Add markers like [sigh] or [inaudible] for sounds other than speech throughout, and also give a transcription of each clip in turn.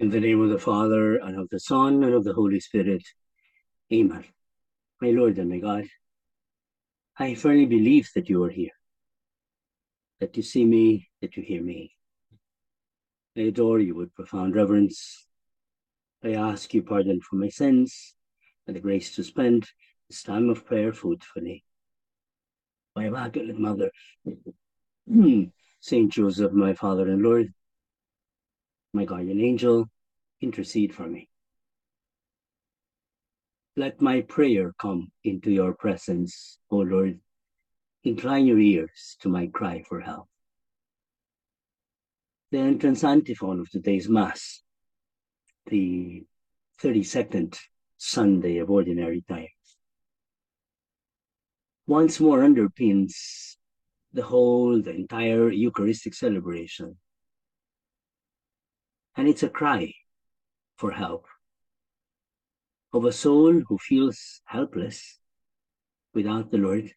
In the name of the Father, and of the Son, and of the Holy Spirit. Amen. My Lord and my God, I firmly believe that you are here, that you see me, that you hear me. I adore you with profound reverence. I ask you pardon for my sins and the grace to spend this time of prayer fruitfully. My Immaculate Mother, [clears throat] Saint Joseph, my Father and Lord, my guardian angel, intercede for me. Let my prayer come into your presence, O Lord. Incline your ears to my cry for help. The entrance antiphon of today's Mass, the 32nd Sunday of Ordinary Time, once more underpins the whole, the entire Eucharistic celebration and it's a cry for help of a soul who feels helpless without the Lord,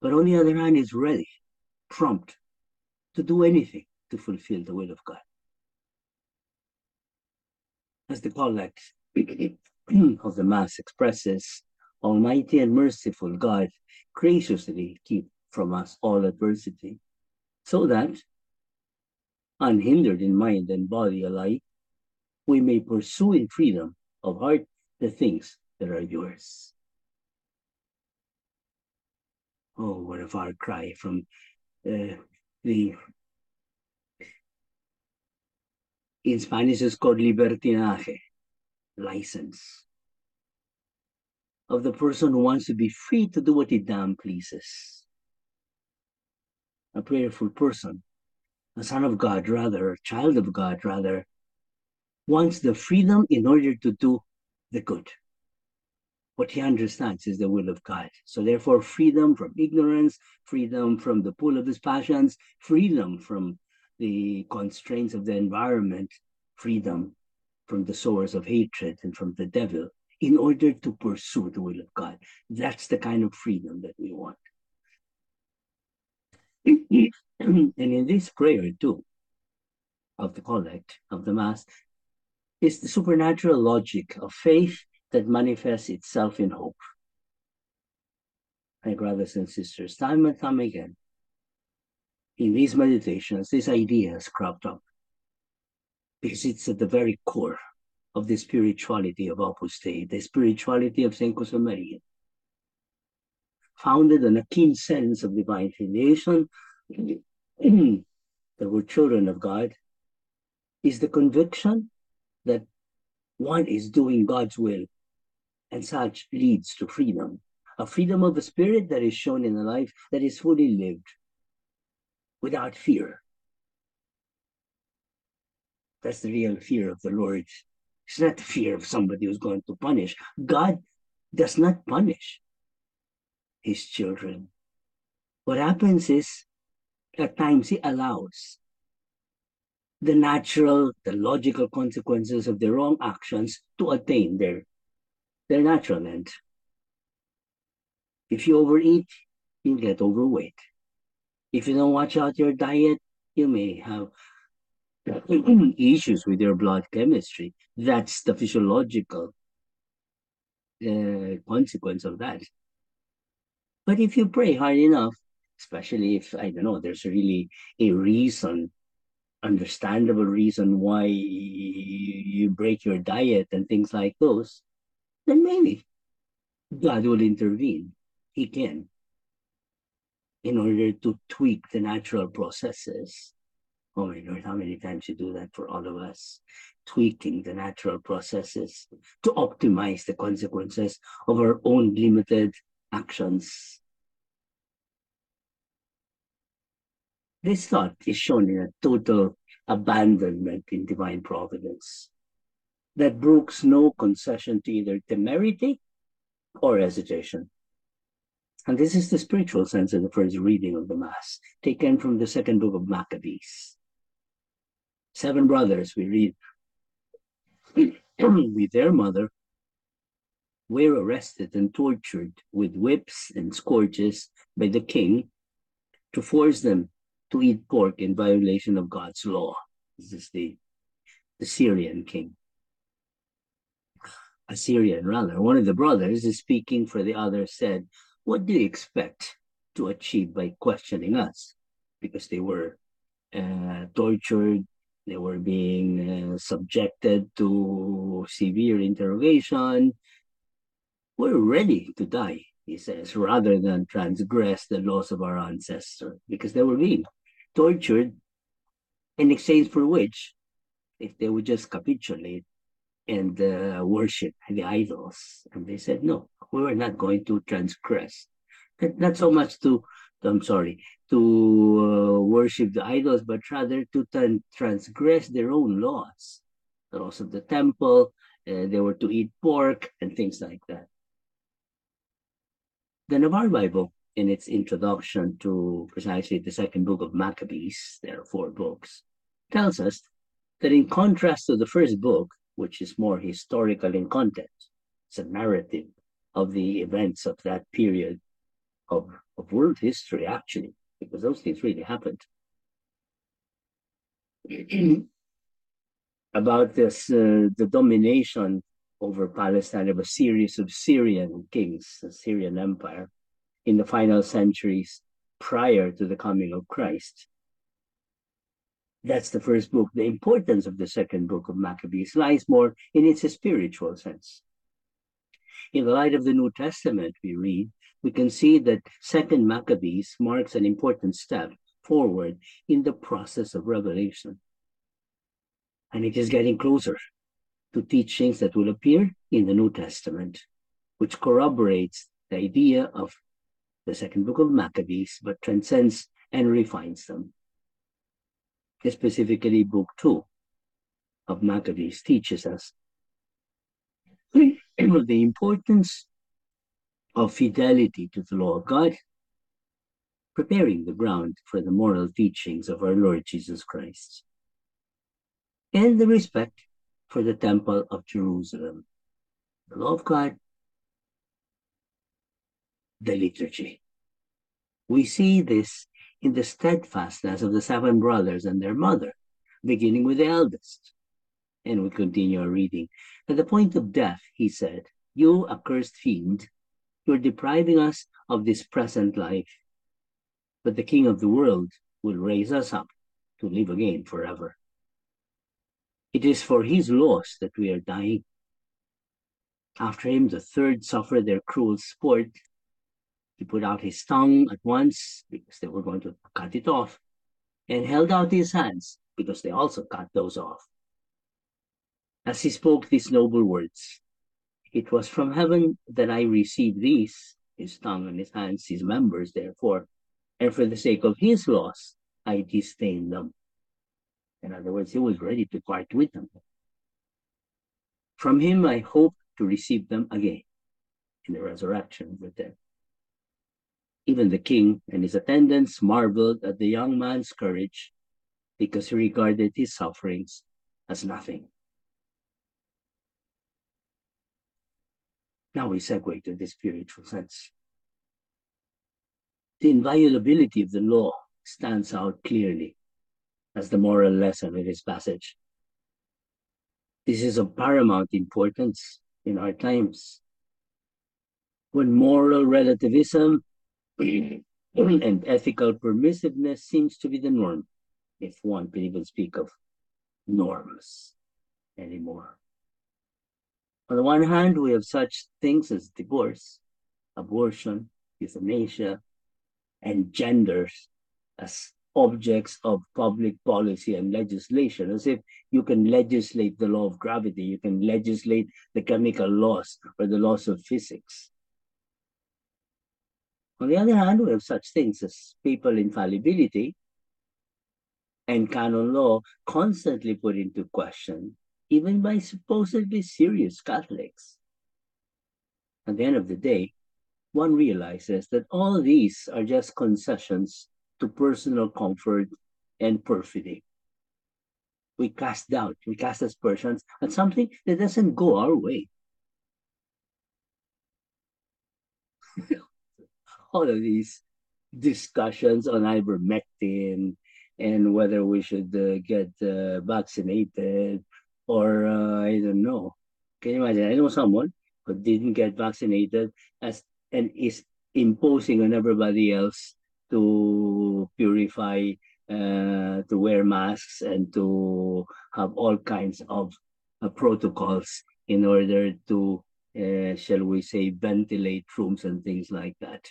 but on the other hand is ready, prompt to do anything to fulfill the will of God. As the collect [clears throat] of the Mass expresses, Almighty and merciful God graciously keep from us all adversity, so that unhindered in mind and body alike, we may pursue in freedom of heart the things that are yours. Oh, what a far cry from uh, the, in Spanish it's called libertinaje, license, of the person who wants to be free to do what he damn pleases. A prayerful person a son of God, rather, a child of God, rather, wants the freedom in order to do the good. What he understands is the will of God. So, therefore, freedom from ignorance, freedom from the pull of his passions, freedom from the constraints of the environment, freedom from the sores of hatred and from the devil, in order to pursue the will of God. That's the kind of freedom that we want. [clears throat] and in this prayer too, of the collect, of the Mass, is the supernatural logic of faith that manifests itself in hope. My brothers and sisters, time and time again, in these meditations, this idea has cropped up because it's at the very core of the spirituality of Opus Dei, the spirituality of St. Josemaria, founded on a keen sense of divine filiation [clears throat] that we're children of God is the conviction that one is doing God's will, and such leads to freedom. A freedom of the spirit that is shown in a life that is fully lived without fear. That's the real fear of the Lord. It's not the fear of somebody who's going to punish. God does not punish his children. What happens is at times he allows the natural, the logical consequences of their wrong actions to attain their, their natural end. If you overeat, you'll get overweight. If you don't watch out your diet, you may have [clears throat] issues with your blood chemistry. That's the physiological uh, consequence of that. But if you pray hard enough, especially if I don't know, there's really a reason, understandable reason why you break your diet and things like those, then maybe God will intervene. He can in order to tweak the natural processes. Oh my Lord, how many times you do that for all of us? Tweaking the natural processes to optimize the consequences of our own limited actions This thought is shown in a total abandonment in divine providence that brooks no concession to either temerity or hesitation. And this is the spiritual sense of the first reading of the Mass, taken from the second book of Maccabees. Seven brothers, we read, [clears throat] with their mother, were arrested and tortured with whips and scourges by the king to force them to eat pork in violation of God's law. This is the, the Syrian king. Assyrian rather. One of the brothers is speaking for the other said, What do you expect to achieve by questioning us? Because they were uh, tortured, they were being uh, subjected to severe interrogation. We're ready to die, he says, rather than transgress the laws of our ancestors, because they were being tortured in exchange for which, if they would just capitulate and uh, worship the idols, and they said, no, we were not going to transgress. Not so much to, I'm sorry, to uh, worship the idols, but rather to transgress their own laws, the laws of the temple. Uh, they were to eat pork and things like that. The Navarre Bible, in its introduction to precisely the second book of Maccabees, there are four books, tells us that in contrast to the first book, which is more historical in content, it's a narrative of the events of that period of, of world history, actually, because those things really happened. [clears throat] About this, uh, the domination over Palestine of a series of Syrian kings, the Syrian Empire, in the final centuries prior to the coming of Christ. That's the first book. The importance of the second book of Maccabees lies more in its spiritual sense. In the light of the New Testament, we read, we can see that second Maccabees marks an important step forward in the process of revelation. And it is getting closer to teachings that will appear in the New Testament, which corroborates the idea of the second book of Maccabees, but transcends and refines them. Specifically, book two of Maccabees teaches us [clears throat] the importance of fidelity to the law of God, preparing the ground for the moral teachings of our Lord Jesus Christ, and the respect for the temple of Jerusalem. The law of God, the liturgy. We see this in the steadfastness of the seven brothers and their mother, beginning with the eldest. And we continue our reading. At the point of death, he said, You accursed fiend, you're depriving us of this present life, but the King of the world will raise us up to live again forever. It is for his loss that we are dying. After him, the third suffered their cruel sport. He put out his tongue at once because they were going to cut it off, and held out his hands because they also cut those off. As he spoke these noble words, it was from heaven that I received these, his tongue and his hands, his members, therefore, and for the sake of his loss, I disdain them. In other words, he was ready to part with them. From him, I hope to receive them again in the resurrection with them. Even the king and his attendants marveled at the young man's courage because he regarded his sufferings as nothing. Now we segue to the spiritual sense. The inviolability of the law stands out clearly as the moral lesson in this passage. This is of paramount importance in our times. When moral relativism Mm-hmm. [clears throat] and ethical permissiveness seems to be the norm, if one can even speak of norms anymore. On the one hand, we have such things as divorce, abortion, euthanasia, and genders as objects of public policy and legislation, as if you can legislate the law of gravity, you can legislate the chemical laws or the laws of physics. On the other hand, we have such things as papal infallibility and canon law constantly put into question, even by supposedly serious Catholics. At the end of the day, one realizes that all these are just concessions to personal comfort and perfidy. We cast doubt, we cast aspersions on something that doesn't go our way. All of these discussions on ivermectin and whether we should uh, get uh, vaccinated or uh, I don't know. Can you imagine? I know someone who didn't get vaccinated as and is imposing on everybody else to purify, uh, to wear masks, and to have all kinds of uh, protocols in order to, uh, shall we say, ventilate rooms and things like that.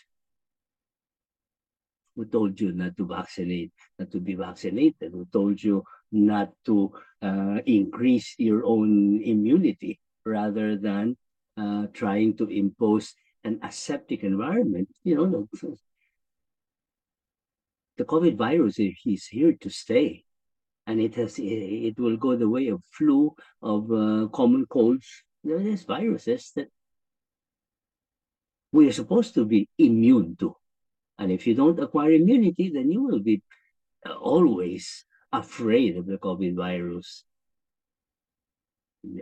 Who told you not to vaccinate, not to be vaccinated? Who told you not to uh, increase your own immunity rather than uh, trying to impose an aseptic environment? You know, the, the COVID virus is here to stay and it has it will go the way of flu, of uh, common colds. There's viruses that we are supposed to be immune to. And if you don't acquire immunity, then you will be uh, always afraid of the COVID virus.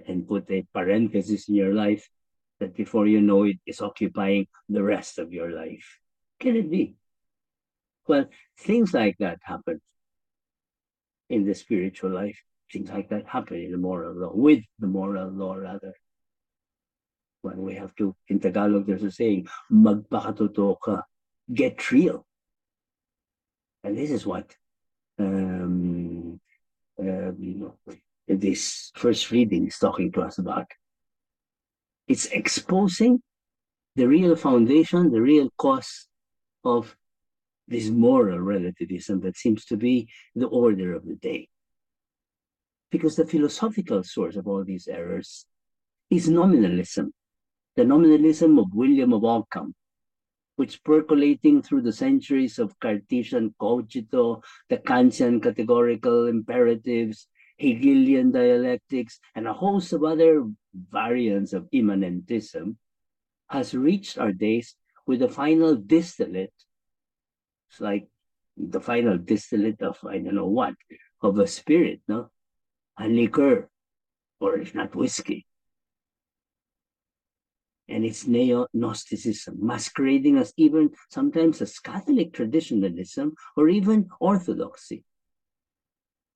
And put a parenthesis in your life that before you know it is occupying the rest of your life. Can it be? Well, things like that happen in the spiritual life. Things like that happen in the moral law, with the moral law rather. When we have to, in Tagalog, there's a saying, magpakatotoo ka, get real. And this is what um, know, this first reading is talking to us about. It's exposing the real foundation, the real cause of this moral relativism that seems to be the order of the day. Because the philosophical source of all these errors is nominalism, the nominalism of William of Ockham, which percolating through the centuries of Cartesian cogito, the Kantian categorical imperatives, Hegelian dialectics, and a host of other variants of immanentism, has reached our days with the final distillate it's like the final distillate of I don't know what, of a spirit, no? A liquor, or if not whiskey. And it's neo-Gnosticism, masquerading as even sometimes as Catholic traditionalism or even orthodoxy.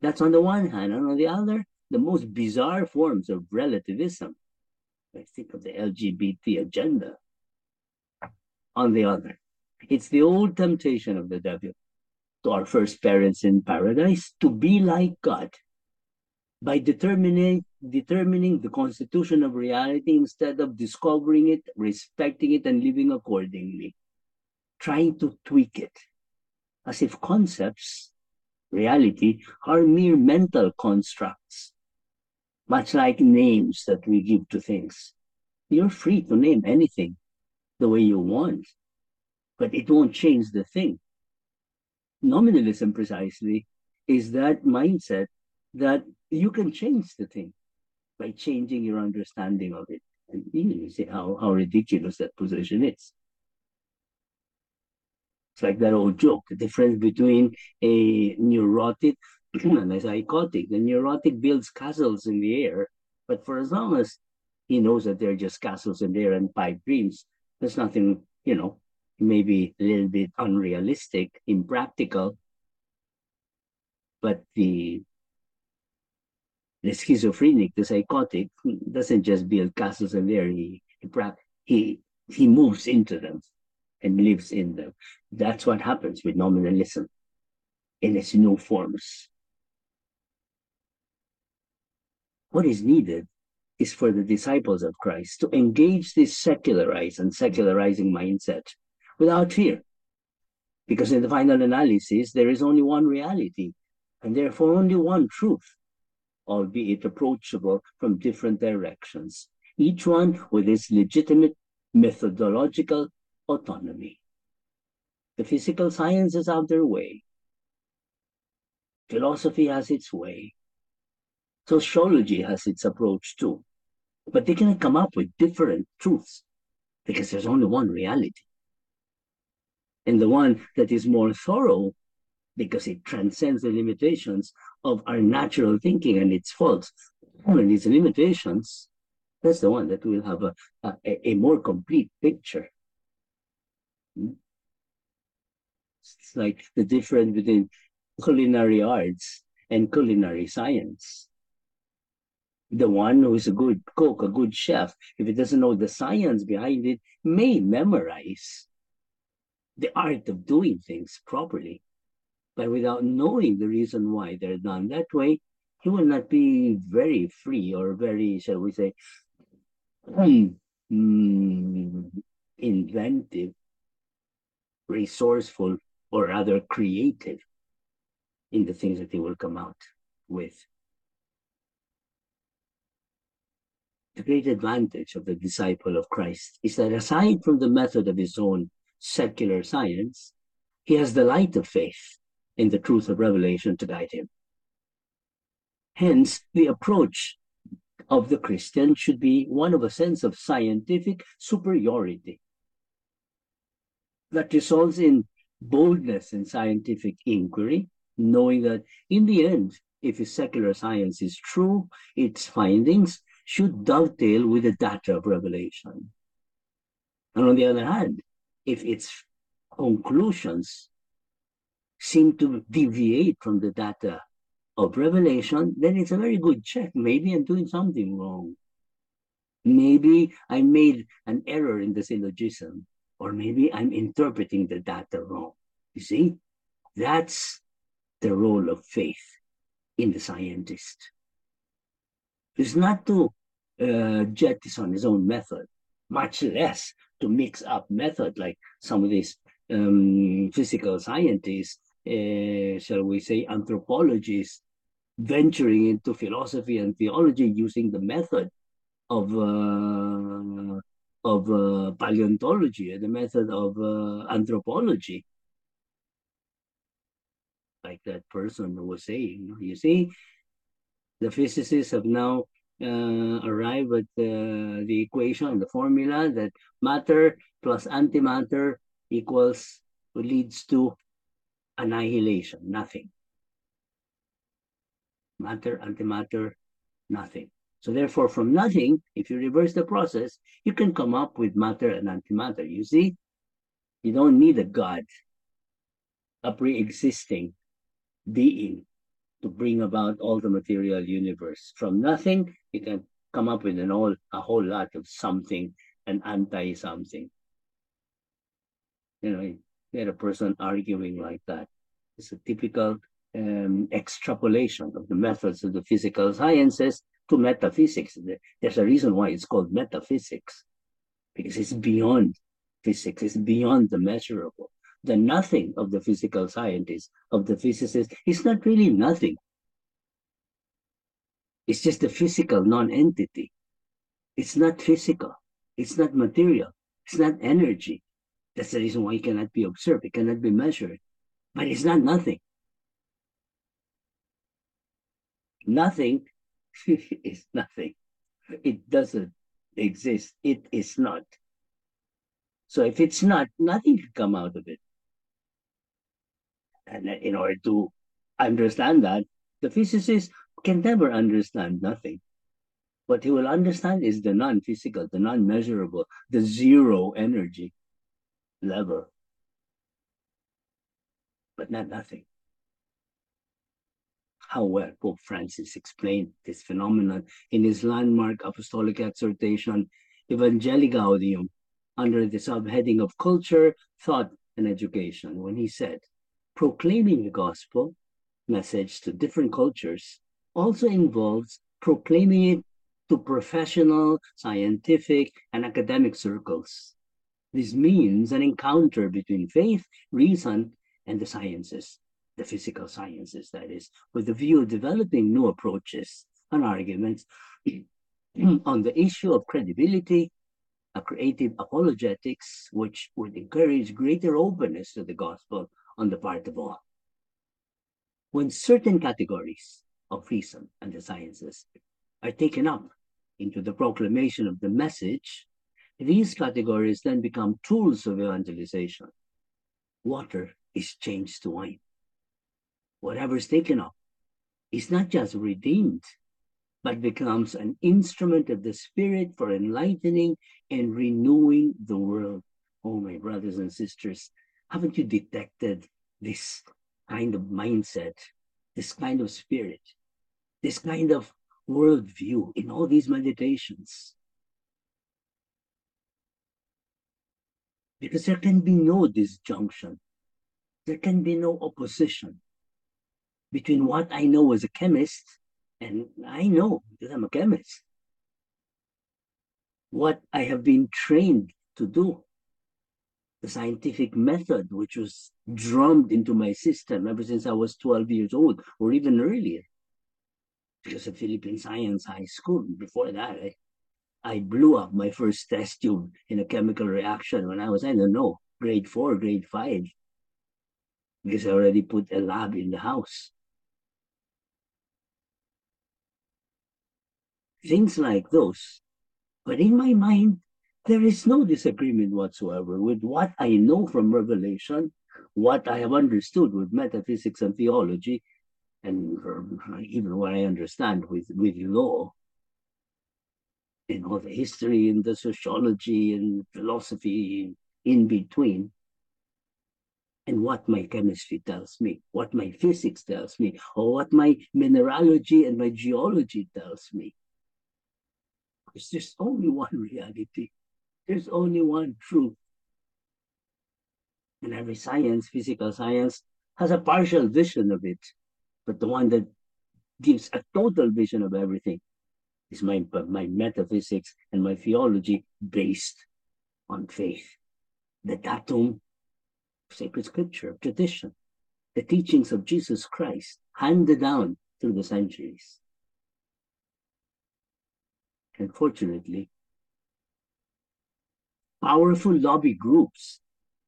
That's on the one hand. And on the other, the most bizarre forms of relativism. I think of the LGBT agenda. On the other, it's the old temptation of the devil to our first parents in paradise to be like God by determining determining the constitution of reality instead of discovering it, respecting it, and living accordingly, trying to tweak it, as if concepts, reality, are mere mental constructs, much like names that we give to things. You're free to name anything the way you want but it won't change the thing. Nominalism, precisely, is that mindset that you can change the thing by changing your understanding of it. And you see how, how ridiculous that position is. It's like that old joke, the difference between a neurotic [clears throat] and a psychotic. The neurotic builds castles in the air, but for as long as he knows that they're just castles in the air and pipe dreams, there's nothing, you know, maybe a little bit unrealistic, impractical, but the the schizophrenic, the psychotic, doesn't just build castles in there. He he he moves into them and lives in them. That's what happens with nominalism in its new forms. What is needed is for the disciples of Christ to engage this secularized and secularizing mindset without fear. Because in the final analysis, there is only one reality, and therefore only one truth, albeit approachable from different directions, each one with its legitimate methodological autonomy. The physical sciences have their way. Philosophy has its way. Sociology has its approach too. But they can come up with different truths because there's only one reality and the one that is more thorough because it transcends the limitations of our natural thinking and its faults and its limitations, that's the one that will have a, a, a more complete picture. Hmm? It's like the difference between culinary arts and culinary science. The one who is a good cook, a good chef, if he doesn't know the science behind it, may memorize the art of doing things properly. But without knowing the reason why they're done that way, he will not be very free or very, shall we say, mm, inventive, resourceful, or rather creative in the things that he will come out with. The great advantage of the disciple of Christ is that aside from the method of his own secular science, he has the light of faith in the truth of revelation to guide him. Hence, the approach of the Christian should be one of a sense of scientific superiority that results in boldness in scientific inquiry, knowing that in the end, if his secular science is true, its findings should dovetail with the data of revelation. And on the other hand, if its conclusions seem to deviate from the data of revelation, then it's a very good check. Maybe I'm doing something wrong. Maybe I made an error in the syllogism, or maybe I'm interpreting the data wrong. You see, that's the role of faith in the scientist. It's not to uh, jettison his own method, much less to mix up method like some of these um, physical scientists, uh, shall we say, anthropologists, venturing into philosophy and theology using the method of uh, of uh, paleontology, the method of uh, anthropology, like that person was saying. You see, the physicists have now uh, arrived at uh, the equation, the formula that matter plus antimatter equals leads to annihilation, nothing. Matter, antimatter, nothing. So therefore, from nothing, if you reverse the process, you can come up with matter and antimatter. You see, you don't need a God, a pre-existing being to bring about all the material universe. From nothing, you can come up with an all, a whole lot of something and anti-something. You know, get a person arguing like that. It's a typical um, extrapolation of the methods of the physical sciences to metaphysics. There's a reason why it's called metaphysics, because it's beyond physics, it's beyond the measurable the nothing of the physical scientist, of the physicist, is not really nothing. It's just a physical non-entity. It's not physical. It's not material. It's not energy. That's the reason why it cannot be observed. It cannot be measured. But it's not nothing. Nothing [laughs] is nothing. It doesn't exist. It is not. So if it's not, nothing can come out of it. And in order to understand that, the physicist can never understand nothing. What he will understand is the non-physical, the non-measurable, the zero energy level. But not nothing. How well Pope Francis explained this phenomenon in his landmark apostolic exhortation, Evangelii Gaudium, under the subheading of culture, thought, and education, when he said, proclaiming the gospel message to different cultures also involves proclaiming it to professional, scientific, and academic circles. This means an encounter between faith, reason, and the sciences, the physical sciences, that is, with the view of developing new approaches and arguments [clears throat] on the issue of credibility, a creative apologetics, which would encourage greater openness to the gospel on the part of all. When certain categories of reason and the sciences are taken up into the proclamation of the message, these categories then become tools of evangelization. Water is changed to wine. Whatever is taken up is not just redeemed, but becomes an instrument of the Spirit for enlightening and renewing the world. Oh, my brothers and sisters, haven't you detected this kind of mindset, this kind of spirit, this kind of worldview in all these meditations. Because there can be no disjunction. There can be no opposition between what I know as a chemist and I know because I'm a chemist. What I have been trained to do the scientific method, which was drummed into my system ever since I was 12 years old, or even earlier. Because of Philippine Science High School. Before that, I, I blew up my first test tube in a chemical reaction when I was, I don't know, grade four, grade five. Because I already put a lab in the house. Things like those. But in my mind, there is no disagreement whatsoever with what I know from Revelation, what I have understood with metaphysics and theology, and even what I understand with, with law, and all the history and the sociology and philosophy in between, and what my chemistry tells me, what my physics tells me, or what my mineralogy and my geology tells me. There's just only one reality. There's only one truth. And every science, physical science, has a partial vision of it. But the one that gives a total vision of everything is my, my metaphysics and my theology based on faith. The datum, sacred scripture, tradition, the teachings of Jesus Christ handed down through the centuries. Unfortunately, powerful lobby groups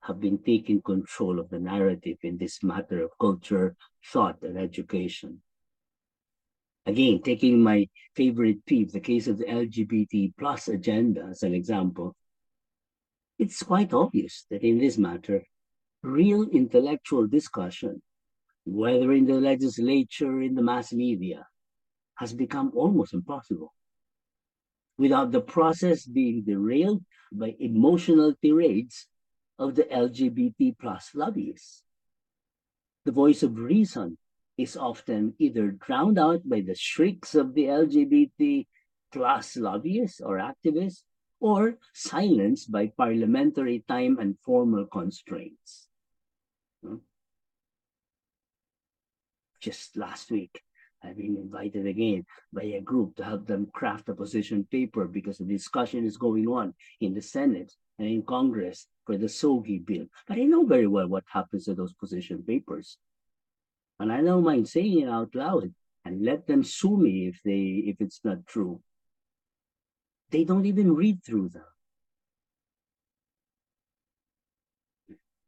have been taking control of the narrative in this matter of culture, thought, and education. Again, taking my favorite peeve, the case of the LGBT plus agenda as an example, it's quite obvious that in this matter, real intellectual discussion, whether in the legislature, in the mass media, has become almost impossible without the process being derailed by emotional tirades of the LGBT plus lobbyists. The voice of reason is often either drowned out by the shrieks of the LGBT plus lobbyists or activists, or silenced by parliamentary time and formal constraints. Hmm? Just last week, I've been invited again by a group to help them craft a position paper because the discussion is going on in the Senate and in Congress for the SOGI bill. But I know very well what happens to those position papers. And I don't mind saying it out loud and let them sue me if they if it's not true. They don't even read through them.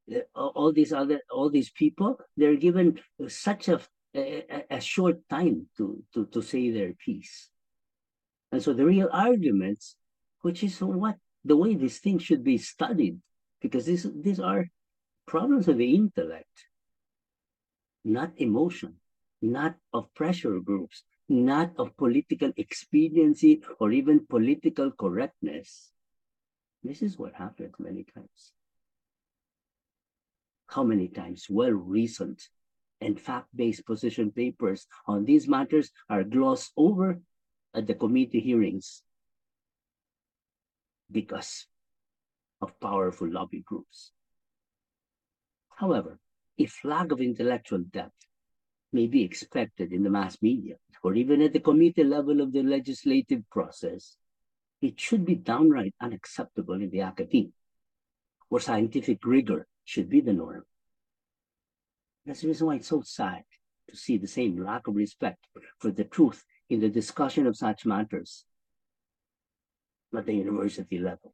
Uh, all these other all these people, they're given such a a, a short time to, to, to say their piece. And so the real arguments, which is what the way these things should be studied, because these, these are problems of the intellect, not emotion, not of pressure groups, not of political expediency or even political correctness. This is what happens many times. How many times well reasoned and fact-based position papers on these matters are glossed over at the committee hearings because of powerful lobby groups. However, if lack of intellectual depth may be expected in the mass media or even at the committee level of the legislative process, it should be downright unacceptable in the academe, where scientific rigor should be the norm. That's the reason why it's so sad to see the same lack of respect for the truth in the discussion of such matters at the university level,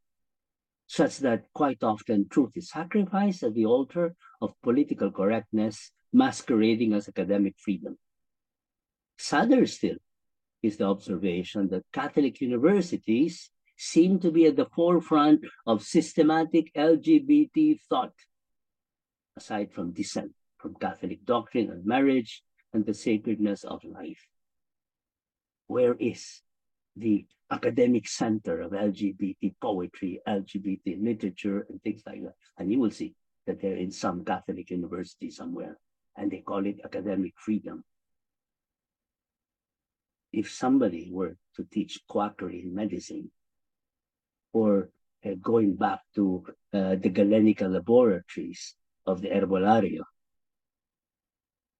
such that quite often truth is sacrificed at the altar of political correctness masquerading as academic freedom. Sadder still is the observation that Catholic universities seem to be at the forefront of systematic LGBT thought, aside from dissent from Catholic doctrine on marriage and the sacredness of life. Where is the academic center of LGBT poetry, LGBT literature, and things like that? And you will see that they're in some Catholic university somewhere, and they call it academic freedom. if somebody were to teach quackery in medicine, or uh, going back to uh, the Galenica laboratories of the Herbolario,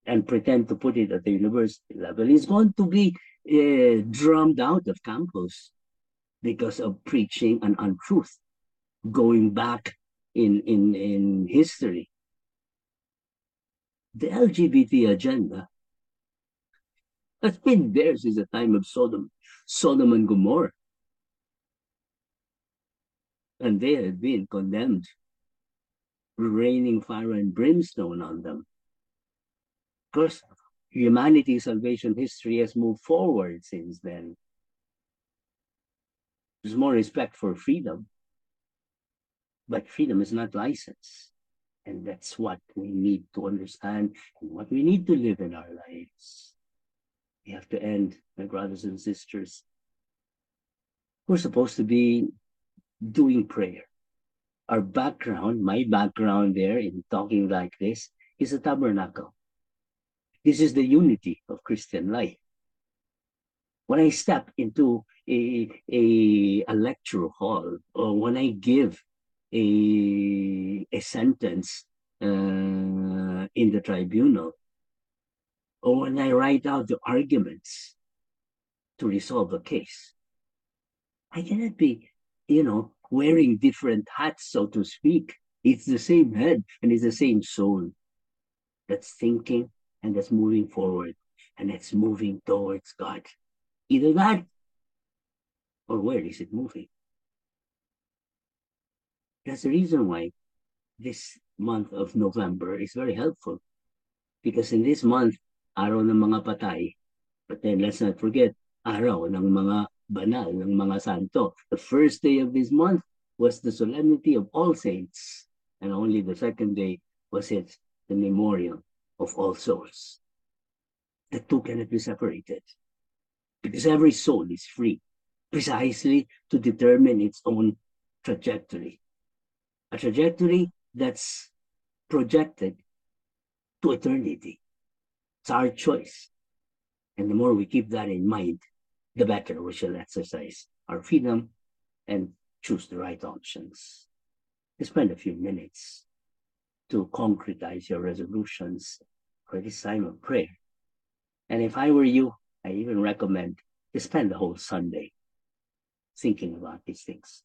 and pretend to put it at the university level, is going to be uh, drummed out of campus because of preaching an untruth, going back in, in, in history. The LGBT agenda has been there since the time of Sodom, Sodom and Gomorrah. And they have been condemned, raining fire and brimstone on them. Of course, humanity's salvation history has moved forward since then. There's more respect for freedom. But freedom is not license. And that's what we need to understand and what we need to live in our lives. We have to end, my brothers and sisters. We're supposed to be doing prayer. Our background, my background there in talking like this, is a tabernacle. This is the unity of Christian life. When I step into a, a, a lecture hall or when I give a, a sentence uh, in the tribunal or when I write out the arguments to resolve a case. I cannot be, you know, wearing different hats, so to speak. It's the same head and it's the same soul that's thinking and that's moving forward and that's moving towards God. Either that or where is it moving? That's the reason why this month of November is very helpful. Because in this month, araw ng mga patay, but then let's not forget, araw ng mga banal, ng mga santo. The first day of this month was the solemnity of all saints, and only the second day was it the memorial of all souls. The two cannot be separated because every soul is free precisely to determine its own trajectory. A trajectory that's projected to eternity. It's our choice. And the more we keep that in mind, the better we shall exercise our freedom and choose the right options. You spend a few minutes to concretize your resolutions for this time of prayer. And if I were you, I even recommend to spend the whole Sunday thinking about these things.